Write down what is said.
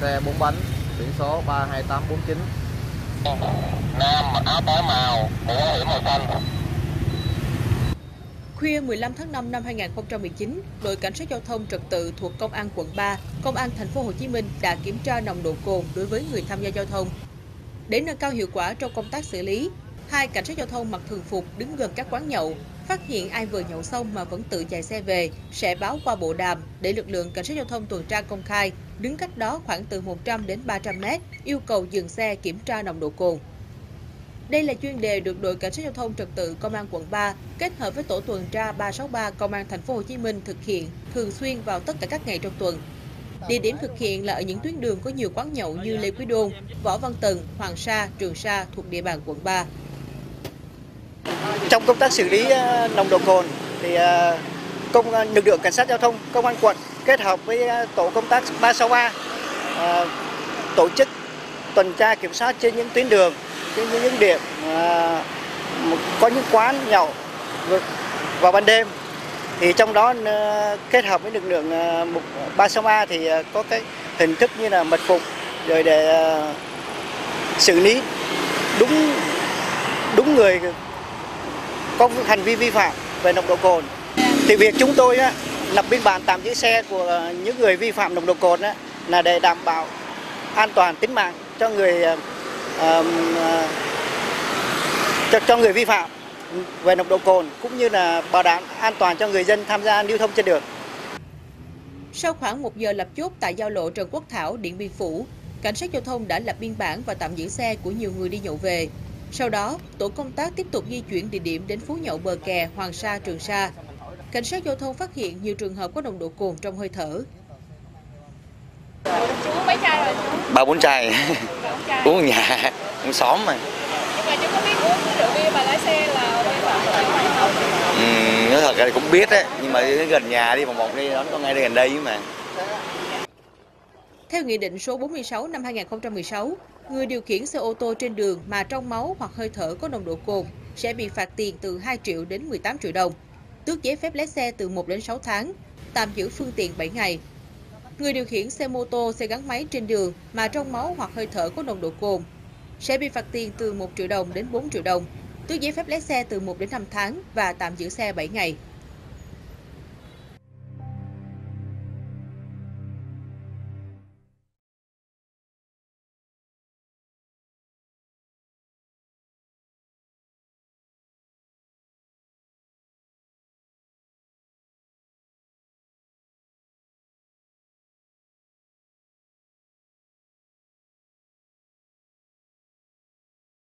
xe 4 bánh, biển số 32849. Nam mặc áo tối màu, mũ bảo hiểm màu xanh. Khuya 15 tháng 5 năm 2019, đội cảnh sát giao thông trật tự thuộc Công an quận 3, Công an thành phố Hồ Chí Minh đã kiểm tra nồng độ cồn đối với người tham gia giao thông. Để nâng cao hiệu quả trong công tác xử lý, hai cảnh sát giao thông mặc thường phục đứng gần các quán nhậu, phát hiện ai vừa nhậu xong mà vẫn tự chạy xe về sẽ báo qua bộ đàm để lực lượng cảnh sát giao thông tuần tra công khai, đứng cách đó khoảng từ 100 đến 300 mét, yêu cầu dừng xe kiểm tra nồng độ cồn. Đây là chuyên đề được đội cảnh sát giao thông trật tự công an quận 3 kết hợp với tổ tuần tra 363 công an thành phố Hồ Chí Minh thực hiện thường xuyên vào tất cả các ngày trong tuần. Địa điểm thực hiện là ở những tuyến đường có nhiều quán nhậu như Lê Quý Đôn, Võ Văn Tần, Hoàng Sa, Trường Sa thuộc địa bàn quận 3. Trong công tác xử lý ờ, nồng độ cồn thì ờ, công ờ, lực lượng cảnh sát giao thông công an quận kết hợp với tổ công tác 363 tổ chức tuần tra kiểm soát trên những tuyến đường trên những, những điểm có những quán nhậu vào ban đêm. Thì trong đó kết hợp với lực lượng 363 thì có cái hình thức như là mật phục rồi để xử lý đúng đúng người có hành vi vi phạm về nồng độ cồn thì việc chúng tôi á, lập biên bản tạm giữ xe của những người vi phạm nồng độ cồn á, là để đảm bảo an toàn tính mạng cho người um, cho, cho người vi phạm về nồng độ cồn cũng như là bảo đảm an toàn cho người dân tham gia lưu thông trên đường. Sau khoảng 1 giờ lập chốt tại giao lộ Trần Quốc Thảo, Điện Biên Phủ, cảnh sát giao thông đã lập biên bản và tạm giữ xe của nhiều người đi nhậu về. Sau đó, tổ công tác tiếp tục di chuyển địa điểm đến phố nhậu bờ kè Hoàng Sa, Trường Sa. Cảnh sát giao thông phát hiện nhiều trường hợp có nồng độ cồn trong hơi thở. Chú uống mấy chai rồi chú? ba bốn chai Ba bốn chai. uống ở nhà uống xóm mà Nhưng mà chú có biết uống rượu bia mà lái xe là vi phạm luật giao thông không? ừ, nói thật là cũng biết đấy nhưng mà gần nhà đi vòng vòng đi nó có ngay đây gần đây mà Theo Nghị định số 46 năm 2016, người điều khiển xe ô tô trên đường mà trong máu hoặc hơi thở có nồng độ cồn sẽ bị phạt tiền từ 2 triệu đến 18 triệu đồng, tước giấy phép lái xe từ 1 đến 6 tháng, tạm giữ phương tiện 7 ngày. Người điều khiển xe mô tô, xe gắn máy trên đường mà trong máu hoặc hơi thở có nồng độ cồn sẽ bị phạt tiền từ 1 triệu đồng đến 4 triệu đồng, tước giấy phép lái xe từ 1 đến 5 tháng và tạm giữ xe 7 ngày.